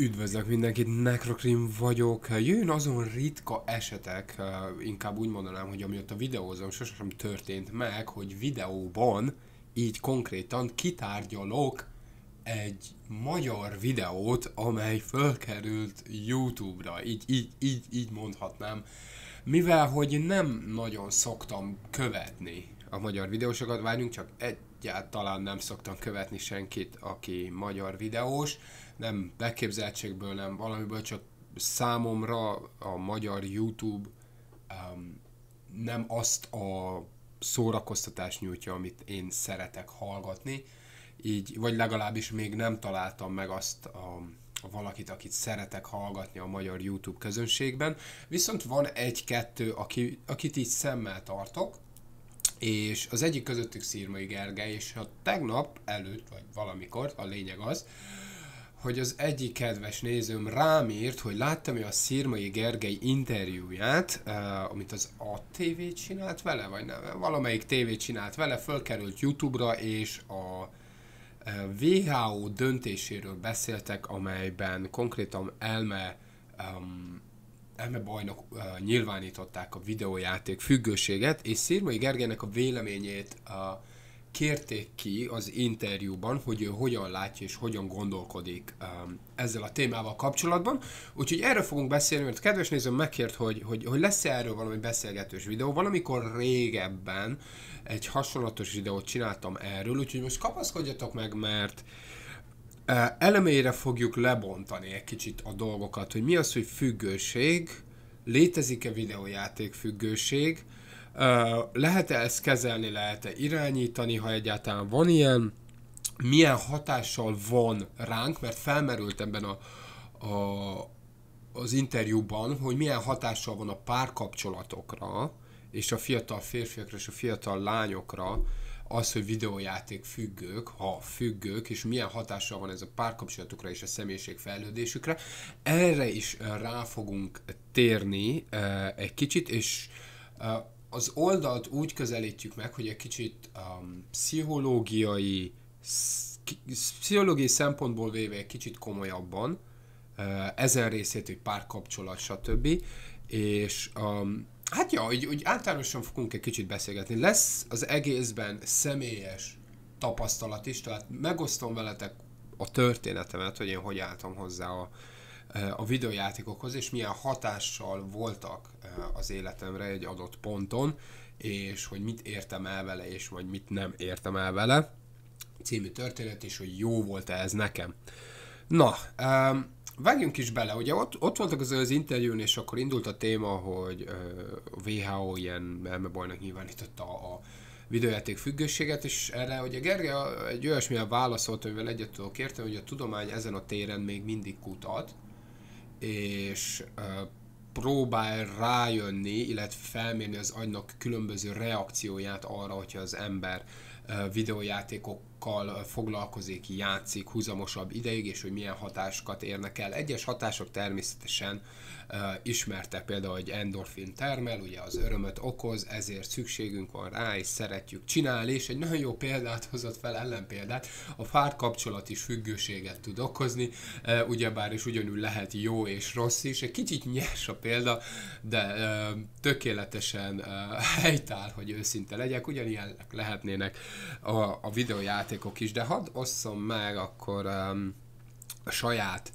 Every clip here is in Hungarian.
Üdvözlök mindenkit, Necrocrim vagyok. Jön azon ritka esetek, eh, inkább úgy mondanám, hogy amiatt a videózom sosem történt meg, hogy videóban, így konkrétan kitárgyalok egy magyar videót, amely fölkerült YouTube-ra, így, így, így, így mondhatnám. Mivel, hogy nem nagyon szoktam követni a magyar videósokat, várjunk csak egyáltalán nem szoktam követni senkit, aki magyar videós, nem beképzeltségből, nem valamiből, csak számomra a magyar YouTube um, nem azt a szórakoztatást nyújtja, amit én szeretek hallgatni, így, vagy legalábbis még nem találtam meg azt a, a valakit, akit szeretek hallgatni a magyar YouTube közönségben, viszont van egy-kettő, aki, akit így szemmel tartok, és az egyik közöttük Szírmai Gergely, és a tegnap előtt, vagy valamikor, a lényeg az, hogy az egyik kedves nézőm rám írt, hogy láttam a Szirmai Gergely interjúját, uh, amit az ATV csinált vele, vagy nem, valamelyik TV csinált vele, fölkerült YouTube-ra, és a WHO döntéséről beszéltek, amelyben konkrétan elme um, elme bajnok uh, nyilvánították a videójáték függőséget, és Szirmai Gergelynek a véleményét uh, kérték ki az interjúban, hogy ő hogyan látja és hogyan gondolkodik um, ezzel a témával kapcsolatban. Úgyhogy erről fogunk beszélni, mert kedves nézőm megkért, hogy, hogy, hogy lesz-e erről valami beszélgetős videó. Valamikor régebben egy hasonlatos videót csináltam erről, úgyhogy most kapaszkodjatok meg, mert uh, elemére fogjuk lebontani egy kicsit a dolgokat, hogy mi az, hogy függőség, létezik-e videójáték függőség, lehet-e ezt kezelni, lehet-e irányítani, ha egyáltalán van ilyen, milyen hatással van ránk, mert felmerült ebben a, a, az interjúban, hogy milyen hatással van a párkapcsolatokra, és a fiatal férfiakra és a fiatal lányokra az, hogy videójáték függők, ha függők, és milyen hatással van ez a párkapcsolatokra és a személyiség fejlődésükre. Erre is rá fogunk térni egy kicsit, és az oldalt úgy közelítjük meg, hogy egy kicsit um, pszichológiai, pszichológiai szempontból véve egy kicsit komolyabban, uh, ezen részét, hogy párkapcsolat, stb. És um, hát ja, úgy, úgy általánosan fogunk egy kicsit beszélgetni. Lesz az egészben személyes tapasztalat is, tehát megosztom veletek a történetemet, hogy én hogy álltam hozzá a, a videójátékokhoz, és milyen hatással voltak az életemre egy adott ponton, és hogy mit értem el vele, és vagy mit nem értem el vele. Című történet, és hogy jó volt-e ez nekem. Na, um, vágjunk is bele, ugye ott, ott voltak az, az interjún, és akkor indult a téma, hogy uh, a WHO ilyen elmebajnak nyilvánította a, a videójáték függőséget, és erre ugye Gerge egy olyasmilyen válaszolt, amivel egyet tudok érteni, hogy a tudomány ezen a téren még mindig kutat, és próbál rájönni, illetve felmérni az agynak különböző reakcióját arra, hogyha az ember uh, videójátékokkal foglalkozik, játszik húzamosabb ideig, és hogy milyen hatásokat érnek el. Egyes hatások természetesen uh, ismertek, például, hogy endorfin termel, ugye az örömöt okoz, ezért szükségünk van rá, és szeretjük csinálni, és egy nagyon jó példát hozott fel, ellenpéldát, a párkapcsolat is függőséget tud okozni, uh, ugyebár is ugyanúgy lehet jó és rossz is, egy kicsit nyers a példa, de uh, tökéletesen helytáll, hogy őszinte legyek, ugyanilyen lehetnének a, a videójátékok is, de hadd osszom meg akkor um, a saját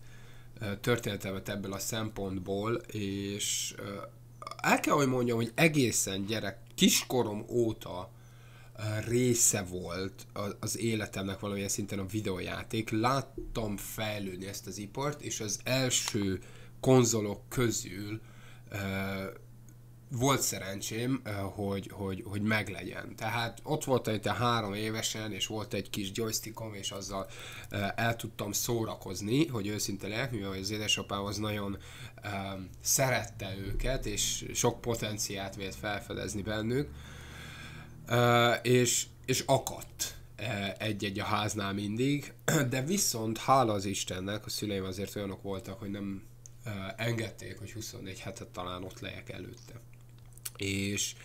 történetemet ebből a szempontból, és el kell, hogy mondjam, hogy egészen gyerek, kiskorom óta része volt az életemnek valamilyen szinten a videójáték. Láttam fejlődni ezt az ipart, és az első konzolok közül volt szerencsém, hogy, hogy, hogy meglegyen. Tehát ott volt egy három évesen, és volt egy kis joystickom, és azzal el tudtam szórakozni, hogy őszinte legyek, mivel az édesapám az nagyon um, szerette őket, és sok potenciát vélt felfedezni bennük, uh, és, és akadt egy-egy a háznál mindig, de viszont hála az Istennek, a szüleim azért olyanok voltak, hogy nem engedték, hogy 24 hetet talán ott legyek előtte és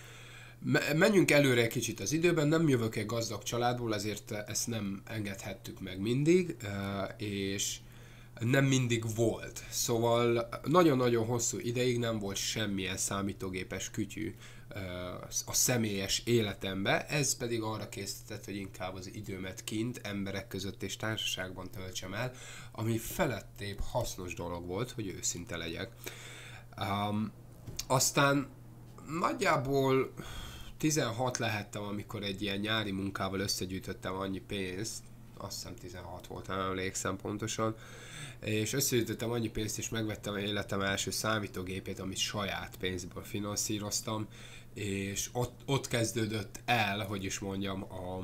menjünk előre egy kicsit az időben, nem jövök egy gazdag családból, ezért ezt nem engedhettük meg mindig, és nem mindig volt. Szóval nagyon-nagyon hosszú ideig nem volt semmilyen számítógépes kütyű a személyes életembe, ez pedig arra készített, hogy inkább az időmet kint, emberek között és társaságban töltsem el, ami felettébb hasznos dolog volt, hogy őszinte legyek. Um, aztán nagyjából 16 lehettem, amikor egy ilyen nyári munkával összegyűjtöttem annyi pénzt, azt hiszem 16 volt, nem emlékszem pontosan, és összegyűjtöttem annyi pénzt, és megvettem életem első számítógépét, amit saját pénzből finanszíroztam, és ott, ott kezdődött el, hogy is mondjam, a,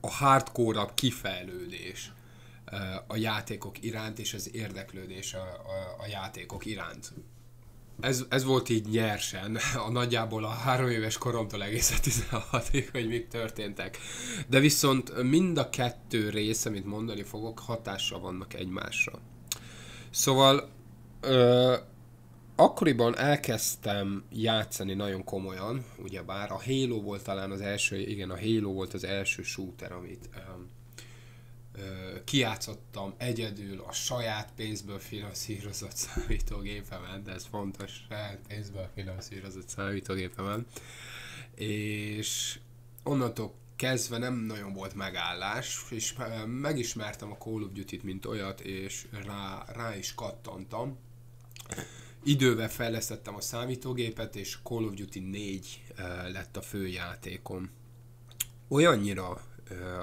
a hardcore kifejlődés a játékok iránt, és az érdeklődés a, a, a játékok iránt ez, ez volt így nyersen, a nagyjából a három éves koromtól egészen 16-ig, hogy mik történtek. De viszont mind a kettő rész, amit mondani fogok, hatással vannak egymásra. Szóval ö, akkoriban elkezdtem játszani nagyon komolyan, ugyebár a Halo volt talán az első, igen, a Halo volt az első shooter, amit ö, kiátszottam egyedül a saját pénzből finanszírozott számítógépemen, de ez fontos, saját pénzből finanszírozott számítógépemen, és onnantól kezdve nem nagyon volt megállás, és megismertem a Call of Duty-t, mint olyat, és rá, rá is kattantam. Idővel fejlesztettem a számítógépet, és Call of Duty 4 lett a főjátékom. Olyannyira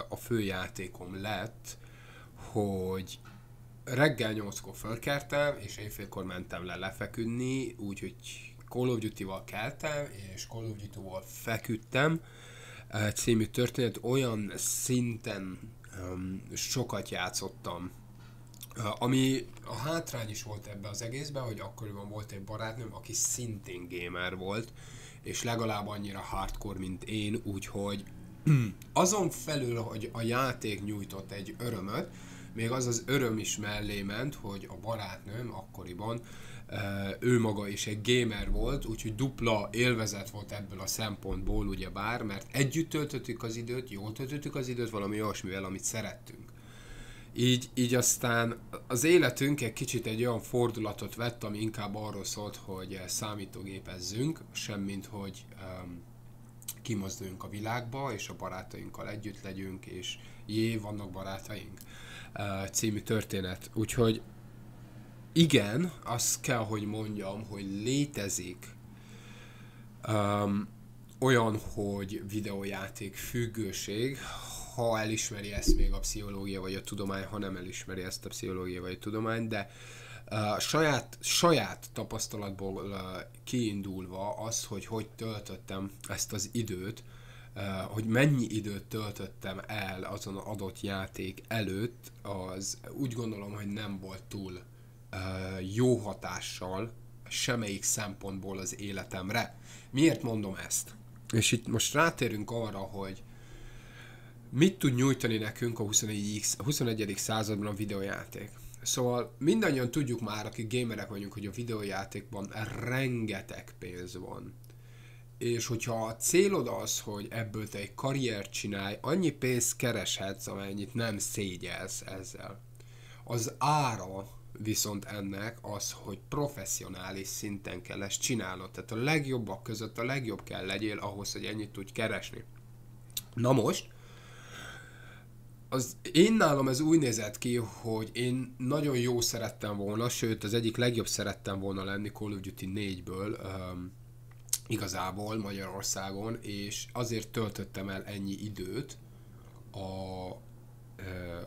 a főjátékom lett, hogy reggel 8-kor fölkertem, és éjfélkor mentem le lefeküdni, úgyhogy Call of Duty-val keltem, és Call of Duty-val feküdtem. Című történet olyan szinten um, sokat játszottam, ami a hátrány is volt ebbe az egészben, hogy akkoriban volt egy barátnőm, aki szintén gamer volt, és legalább annyira hardcore, mint én, úgyhogy azon felül, hogy a játék nyújtott egy örömöt, még az az öröm is mellé ment, hogy a barátnőm akkoriban ő maga is egy gamer volt, úgyhogy dupla élvezet volt ebből a szempontból, ugye bár, mert együtt töltöttük az időt, jól töltöttük az időt valami olyasmivel, amit szerettünk. Így, így aztán az életünk egy kicsit egy olyan fordulatot vett, ami inkább arról szólt, hogy számítógépezzünk, semmint hogy um, kimozduljunk a világba, és a barátainkkal együtt legyünk, és jé, vannak barátaink című történet. Úgyhogy igen, azt kell, hogy mondjam, hogy létezik um, olyan, hogy videójáték függőség, ha elismeri ezt még a pszichológia vagy a tudomány, ha nem elismeri ezt a pszichológia vagy a tudomány, de uh, saját, saját tapasztalatból kiindulva az, hogy hogy töltöttem ezt az időt, hogy mennyi időt töltöttem el azon adott játék előtt, az úgy gondolom, hogy nem volt túl jó hatással semmelyik szempontból az életemre. Miért mondom ezt? És itt most rátérünk arra, hogy mit tud nyújtani nekünk a 21. 21. században a videójáték. Szóval mindannyian tudjuk már, akik gamerek vagyunk, hogy a videójátékban rengeteg pénz van és hogyha a célod az, hogy ebből te egy karriert csinálj, annyi pénzt kereshetsz, amennyit nem szégyelsz ezzel. Az ára viszont ennek az, hogy professzionális szinten kell ezt csinálnod. Tehát a legjobbak között a legjobb kell legyél ahhoz, hogy ennyit tudj keresni. Na most, az én nálam ez úgy nézett ki, hogy én nagyon jó szerettem volna, sőt az egyik legjobb szerettem volna lenni Call of Duty 4-ből, um, igazából Magyarországon, és azért töltöttem el ennyi időt a,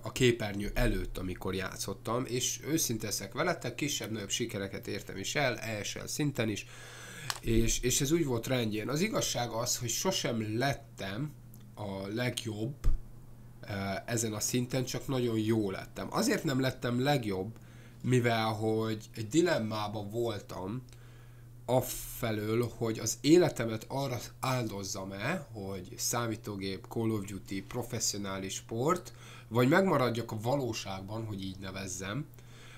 a képernyő előtt, amikor játszottam, és őszinte leszek veletek, kisebb-nagyobb sikereket értem is el, ESL szinten is, és, és ez úgy volt rendjén. Az igazság az, hogy sosem lettem a legjobb ezen a szinten, csak nagyon jó lettem. Azért nem lettem legjobb, mivel hogy egy dilemmában voltam, afelől, hogy az életemet arra áldozzam-e, hogy számítógép, Call of Duty, professzionális sport, vagy megmaradjak a valóságban, hogy így nevezzem,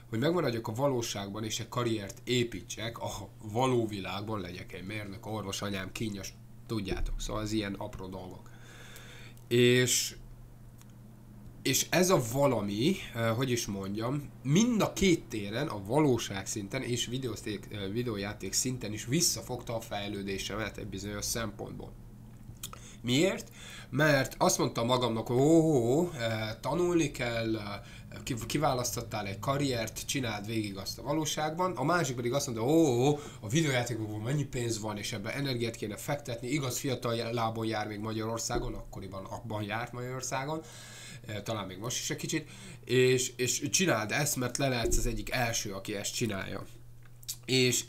hogy megmaradjak a valóságban és egy karriert építsek a való világban, legyek egy mérnök, orvos, anyám, kínjas, tudjátok, szóval az ilyen apró dolgok. És és ez a valami, uh, hogy is mondjam, mind a két téren, a valóság szinten és videóték, uh, videójáték szinten is visszafogta a fejlődésemet egy bizonyos szempontból. Miért? Mert azt mondtam magamnak, hogy ó, ó tanulni kell, kiválasztottál egy karriert, csináld végig azt a valóságban, a másik pedig azt mondta, ó, ó a videójátékokban mennyi pénz van, és ebben energiát kéne fektetni, igaz fiatal lábon jár még Magyarországon, akkoriban abban járt Magyarországon, talán még most is egy kicsit, és, és csináld ezt, mert le lehetsz az egyik első, aki ezt csinálja. És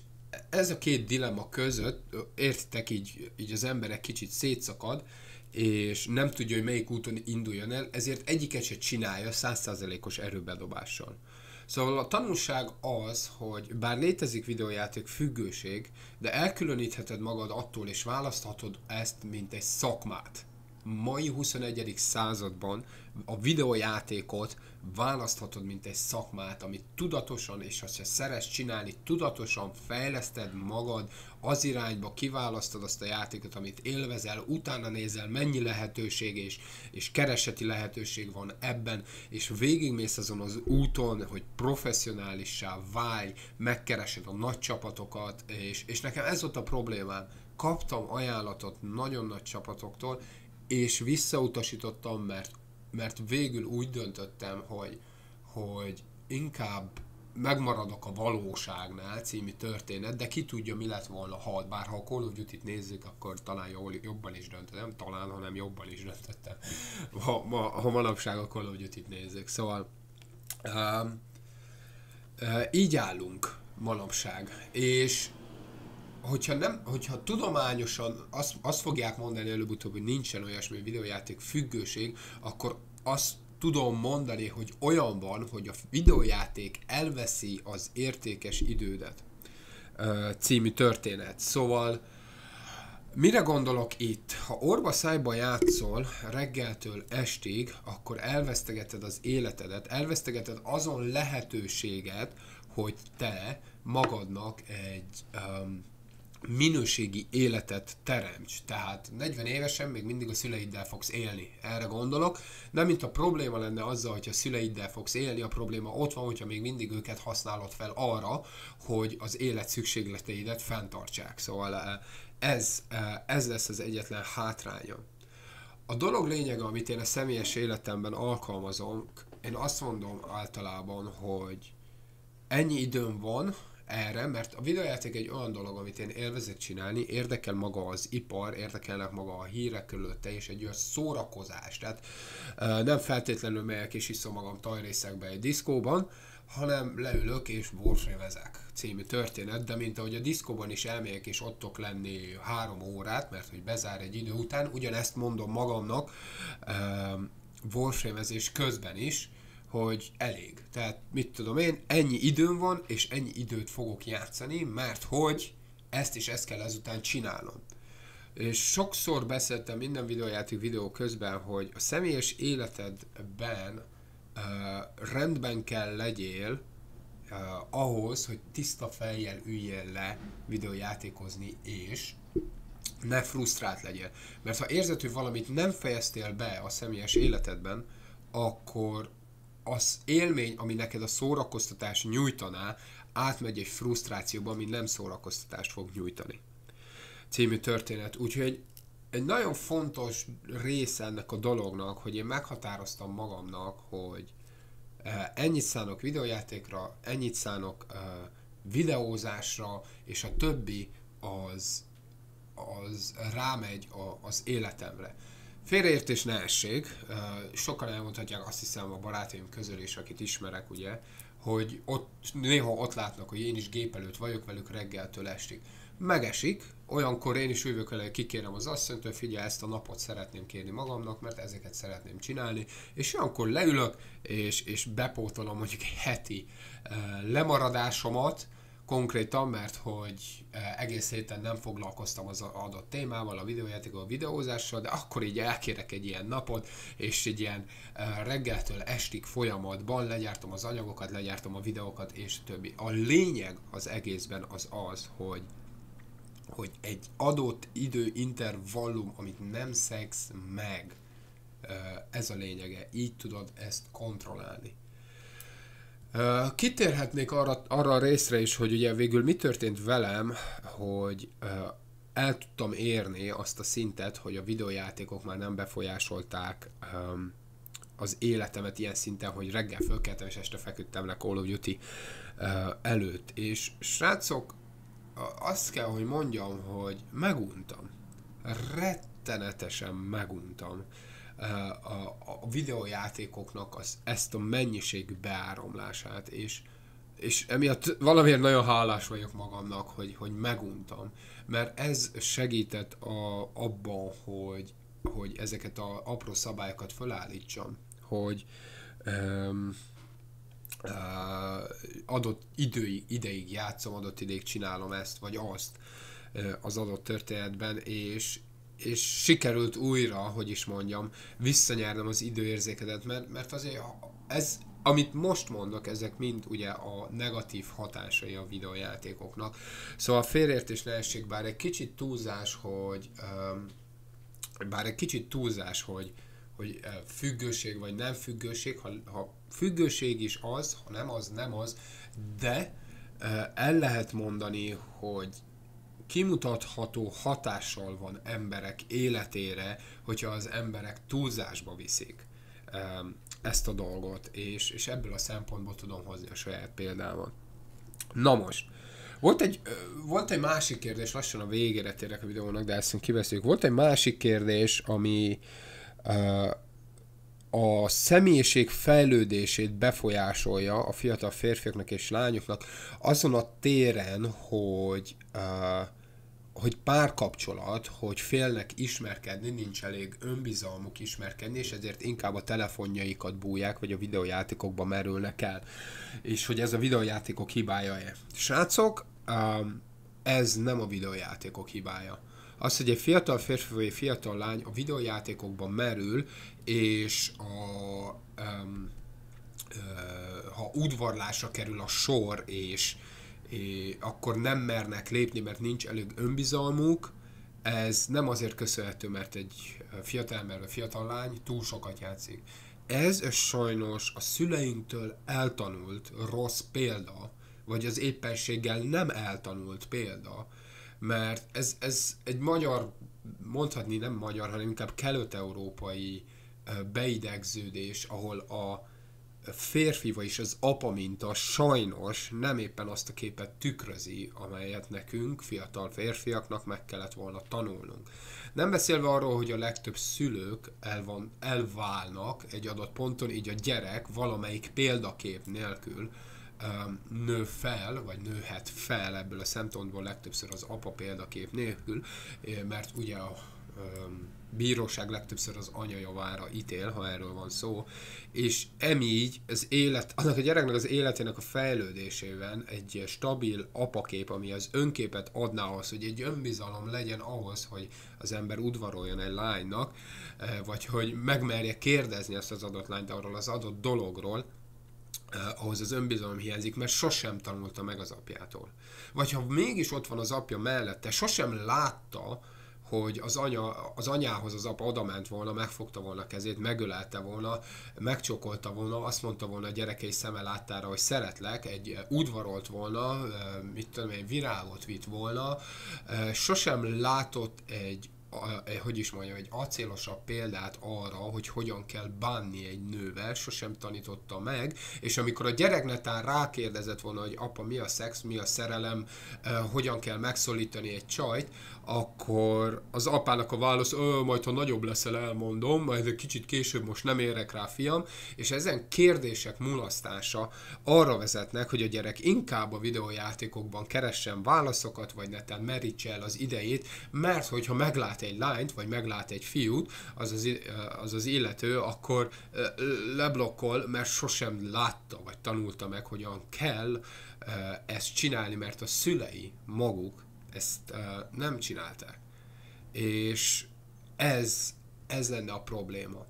ez a két dilemma között, értitek, így, így az emberek kicsit szétszakad, és nem tudja, hogy melyik úton induljon el, ezért egyiket se csinálja százszázalékos erőbedobással. Szóval a tanulság az, hogy bár létezik videójáték függőség, de elkülönítheted magad attól, és választhatod ezt, mint egy szakmát mai 21. században a videójátékot választhatod, mint egy szakmát, amit tudatosan, és ha szeres csinálni, tudatosan fejleszted magad az irányba, kiválasztod azt a játékot, amit élvezel, utána nézel, mennyi lehetőség és, és kereseti lehetőség van ebben, és végigmész azon az úton, hogy professzionálissá válj, megkeresed a nagy csapatokat, és, és nekem ez volt a problémám. Kaptam ajánlatot nagyon nagy csapatoktól, és visszautasítottam, mert, mert végül úgy döntöttem, hogy, hogy inkább megmaradok a valóságnál című történet, de ki tudja, mi lett volna, ha bár ha a Call of Duty-t nézzük, akkor talán jól, jobban is döntöttem, talán, hanem jobban is döntöttem, ha, ma, ha manapság a Call of Duty-t nézzük. Szóval uh, uh, így állunk manapság, és hogyha, nem, hogyha tudományosan azt, azt fogják mondani előbb-utóbb, hogy nincsen olyasmi videójáték függőség, akkor azt tudom mondani, hogy olyan van, hogy a videójáték elveszi az értékes idődet című történet. Szóval Mire gondolok itt? Ha orba szájba játszol reggeltől estig, akkor elvesztegeted az életedet, elvesztegeted azon lehetőséget, hogy te magadnak egy um, minőségi életet teremts. Tehát 40 évesen még mindig a szüleiddel fogsz élni. Erre gondolok. Nem mint a probléma lenne azzal, hogy a szüleiddel fogsz élni, a probléma ott van, hogyha még mindig őket használod fel arra, hogy az élet szükségleteidet fenntartsák. Szóval eh, ez, eh, ez lesz az egyetlen hátránya. A dolog lényege, amit én a személyes életemben alkalmazom, én azt mondom általában, hogy ennyi időm van, erre, mert a videójáték egy olyan dolog, amit én élvezek csinálni, érdekel maga az ipar, érdekelnek maga a hírek körülötte, és egy olyan szórakozás. Tehát nem feltétlenül megyek és iszom magam tajrészekbe egy diszkóban, hanem leülök és borfrévezek című történet, de mint ahogy a diszkóban is elmegyek és ottok lenni három órát, mert hogy bezár egy idő után, ugyanezt mondom magamnak uh, közben is, hogy elég. Tehát mit tudom én, ennyi időm van, és ennyi időt fogok játszani, mert hogy ezt is ezt kell ezután csinálnom. És sokszor beszéltem minden videójáték videó közben, hogy a személyes életedben uh, rendben kell legyél uh, ahhoz, hogy tiszta fejjel üljél le videójátékozni, és ne frusztrált legyél. Mert ha érzed, hogy valamit nem fejeztél be a személyes életedben, akkor az élmény, ami neked a szórakoztatás nyújtaná, átmegy egy frusztrációba, ami nem szórakoztatást fog nyújtani. Című történet. Úgyhogy egy nagyon fontos része ennek a dolognak, hogy én meghatároztam magamnak, hogy eh, ennyit szánok videójátékra, ennyit szánok uh, videózásra, és a többi az, az rámegy a, az életemre. Félreértés ne essék, sokan elmondhatják azt hiszem a barátaim közül is, akit ismerek, ugye, hogy ott, néha ott látnak, hogy én is gép előtt vagyok velük reggeltől estig. Megesik, olyankor én is jövök vele, kikérem az asszonyt, hogy figyelj, ezt a napot szeretném kérni magamnak, mert ezeket szeretném csinálni, és olyankor leülök, és, és bepótolom mondjuk egy heti lemaradásomat, konkrétan, mert hogy eh, egész héten nem foglalkoztam az adott témával, a videójátékkal, a videózással, de akkor így elkérek egy ilyen napot, és egy ilyen eh, reggeltől estig folyamatban legyártom az anyagokat, legyártom a videókat, és többi. A lényeg az egészben az az, hogy hogy egy adott időintervallum, amit nem szegsz meg, Ez a lényege. Így tudod ezt kontrollálni. Kitérhetnék arra, arra a részre is, hogy ugye végül mi történt velem, hogy el tudtam érni azt a szintet, hogy a videójátékok már nem befolyásolták az életemet ilyen szinten, hogy reggel fölkeltem és este feküdtem le Call of Duty előtt. És srácok, azt kell, hogy mondjam, hogy meguntam. Rettenetesen meguntam a, a videójátékoknak az, ezt a mennyiség beáramlását, és és emiatt valamiért nagyon hálás vagyok magamnak, hogy, hogy meguntam, mert ez segített a, abban, hogy, hogy ezeket a apró szabályokat felállítsam, hogy um, uh, adott időig, ideig játszom, adott ideig csinálom ezt vagy azt uh, az adott történetben, és, és sikerült újra, hogy is mondjam, visszanyernem az időérzékedet, mert, mert azért ez, amit most mondok, ezek mind ugye a negatív hatásai a videójátékoknak. Szóval félértés ne essék, bár egy kicsit túlzás, hogy um, bár egy kicsit túlzás, hogy, hogy függőség vagy nem függőség, ha, ha függőség is az, ha nem az, nem az, de el lehet mondani, hogy kimutatható hatással van emberek életére, hogyha az emberek túlzásba viszik ezt a dolgot, és, és ebből a szempontból tudom hozni a saját példámat. Na most, volt egy, volt egy másik kérdés, lassan a végére térek a videónak, de ezt kiveszünk. Volt egy másik kérdés, ami a személyiség fejlődését befolyásolja a fiatal férfiaknak és lányoknak azon a téren, hogy uh, hogy párkapcsolat, hogy félnek ismerkedni, nincs elég önbizalmuk ismerkedni, és ezért inkább a telefonjaikat bújják, vagy a videójátékokba merülnek el. És hogy ez a videójátékok hibája-e. Srácok, um, ez nem a videójátékok hibája. Az, hogy egy fiatal férfi vagy egy fiatal lány a videójátékokban merül, és a, um, ha udvarlásra kerül a sor, és akkor nem mernek lépni, mert nincs elég önbizalmuk. Ez nem azért köszönhető, mert egy fiatal ember vagy fiatal lány túl sokat játszik. Ez sajnos a szüleinktől eltanult rossz példa, vagy az éppenséggel nem eltanult példa, mert ez, ez egy magyar, mondhatni nem magyar, hanem inkább kelet-európai beidegződés, ahol a férfi, vagyis az apa minta sajnos nem éppen azt a képet tükrözi, amelyet nekünk, fiatal férfiaknak meg kellett volna tanulnunk. Nem beszélve arról, hogy a legtöbb szülők el van, elválnak egy adott ponton, így a gyerek valamelyik példakép nélkül nő fel, vagy nőhet fel ebből a szempontból legtöbbször az apa példakép nélkül, eh, mert ugye a bíróság legtöbbször az anya javára ítél, ha erről van szó, és emígy az élet, annak a gyereknek az életének a fejlődésében egy stabil apakép, ami az önképet adná ahhoz, hogy egy önbizalom legyen ahhoz, hogy az ember udvaroljon egy lánynak, eh, vagy hogy megmerje kérdezni ezt az adott lányt arról az adott dologról, eh, ahhoz az önbizalom hiányzik, mert sosem tanulta meg az apjától. Vagy ha mégis ott van az apja mellette, sosem látta, hogy az, anya, az anyához az apa odament volna, megfogta volna kezét, megölelte volna, megcsokolta volna, azt mondta volna a gyerekei szeme láttára, hogy szeretlek, egy eh, udvarolt volna, eh, mit tudom egy virágot vitt volna, eh, sosem látott egy hogy is mondjam, egy acélosabb példát arra, hogy hogyan kell bánni egy nővel, sosem tanította meg, és amikor a gyerek netán rákérdezett volna, hogy apa, mi a szex, mi a szerelem, hogyan kell megszólítani egy csajt, akkor az apának a válasz, ö, majd ha nagyobb leszel, elmondom, majd egy kicsit később most nem érek rá, fiam, és ezen kérdések mulasztása arra vezetnek, hogy a gyerek inkább a videójátékokban keressen válaszokat, vagy neten merítse el az idejét, mert hogyha meglát egy lányt, vagy meglát egy fiút, az az, az, az illető, akkor leblokkol, mert sosem látta, vagy tanulta meg, hogyan kell ezt csinálni, mert a szülei maguk ezt uh, nem csinálták. És ez, ez lenne a probléma.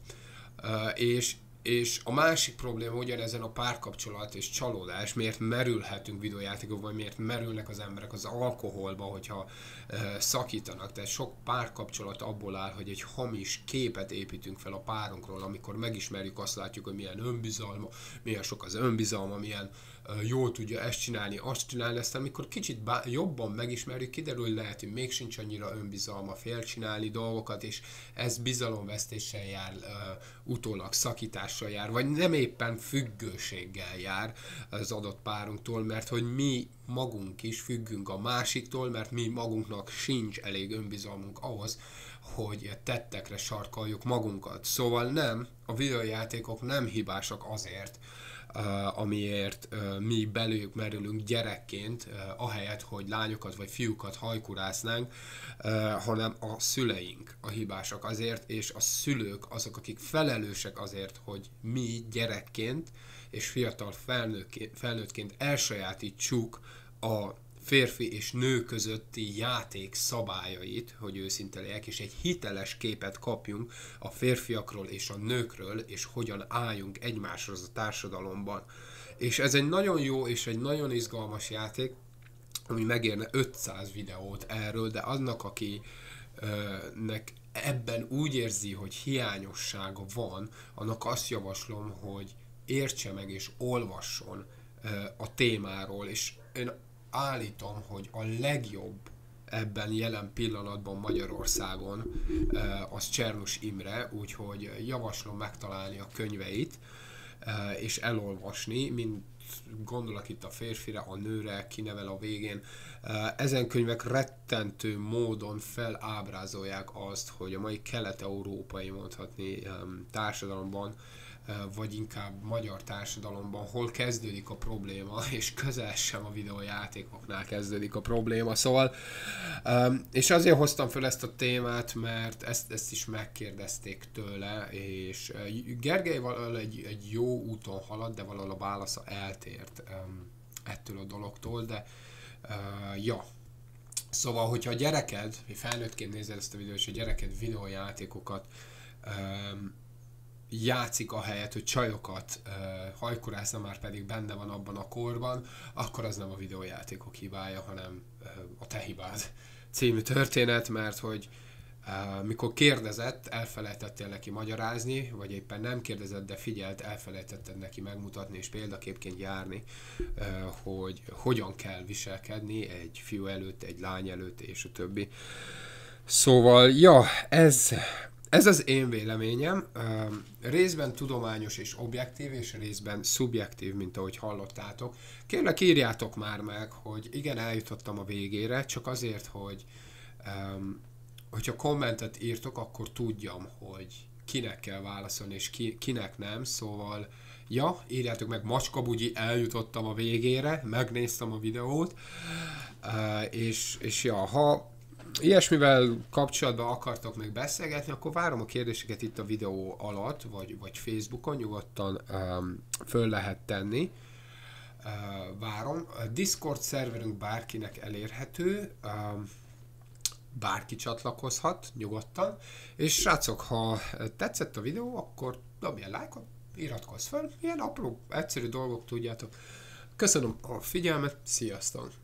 Uh, és és a másik probléma ugyanezen a párkapcsolat és csalódás, miért merülhetünk videójátékokban, miért merülnek az emberek az alkoholba, hogyha e, szakítanak. Tehát sok párkapcsolat abból áll, hogy egy hamis képet építünk fel a párunkról, amikor megismerjük, azt látjuk, hogy milyen önbizalma, milyen sok az önbizalma, milyen jól tudja ezt csinálni, azt csinálni, aztán amikor kicsit bá- jobban megismerjük, kiderül, hogy lehet, hogy még sincs annyira önbizalma félcsinálni dolgokat, és ez bizalomvesztéssel jár, uh, utólag szakítással jár, vagy nem éppen függőséggel jár az adott párunktól, mert hogy mi magunk is függünk a másiktól, mert mi magunknak sincs elég önbizalmunk ahhoz, hogy tettekre sarkaljuk magunkat. Szóval nem, a videójátékok nem hibásak azért, amiért uh, mi belőjük merülünk gyerekként, uh, ahelyett, hogy lányokat vagy fiúkat hajkurásznánk, hanem a szüleink a hibásak azért, és a szülők azok, akik felelősek azért, hogy mi gyerekként és fiatal felnőttként elsajátítsuk a férfi és nő közötti játék szabályait, hogy őszinte legyek, és egy hiteles képet kapjunk a férfiakról és a nőkről, és hogyan álljunk egymáshoz a társadalomban. És ez egy nagyon jó és egy nagyon izgalmas játék, ami megérne 500 videót erről, de annak, aki nek ebben úgy érzi, hogy hiányossága van, annak azt javaslom, hogy értse meg és olvasson a témáról, és én állítom, hogy a legjobb ebben jelen pillanatban Magyarországon az Csernus Imre, úgyhogy javaslom megtalálni a könyveit és elolvasni, mint gondolok itt a férfire, a nőre, kinevel a végén. Ezen könyvek rettentő módon felábrázolják azt, hogy a mai kelet-európai mondhatni társadalomban vagy inkább magyar társadalomban, hol kezdődik a probléma, és közel sem a videójátékoknál kezdődik a probléma. Szóval, és azért hoztam fel ezt a témát, mert ezt, ezt is megkérdezték tőle, és Gergely valahol egy, egy jó úton halad, de valahol a válasza eltért ettől a dologtól, de ja, Szóval, hogyha a gyereked, felnőttként nézel ezt a videót, és a gyereked videójátékokat játszik a helyet, hogy csajokat uh, hajkurászna, már pedig benne van abban a korban, akkor az nem a videójátékok hibája, hanem uh, a te hibád című történet, mert hogy uh, mikor kérdezett, elfelejtettél neki magyarázni, vagy éppen nem kérdezett, de figyelt, elfelejtetted neki megmutatni és példaképként járni, uh, hogy hogyan kell viselkedni egy fiú előtt, egy lány előtt, és a többi. Szóval, ja, ez ez az én véleményem, részben tudományos és objektív, és részben szubjektív, mint ahogy hallottátok. Kérlek írjátok már meg, hogy igen, eljutottam a végére, csak azért, hogy hogyha kommentet írtok, akkor tudjam, hogy kinek kell válaszolni, és ki, kinek nem, szóval ja, írjátok meg, Macskabugyi, eljutottam a végére, megnéztem a videót, és, és ja, ha ilyesmivel kapcsolatban akartok meg beszélgetni, akkor várom a kérdéseket itt a videó alatt, vagy, vagy Facebookon nyugodtan um, föl lehet tenni. Uh, várom. A Discord szerverünk bárkinek elérhető, um, bárki csatlakozhat nyugodtan, és srácok, ha tetszett a videó, akkor dobj lájkot, iratkozz fel, ilyen apró, egyszerű dolgok tudjátok. Köszönöm a figyelmet, sziasztok!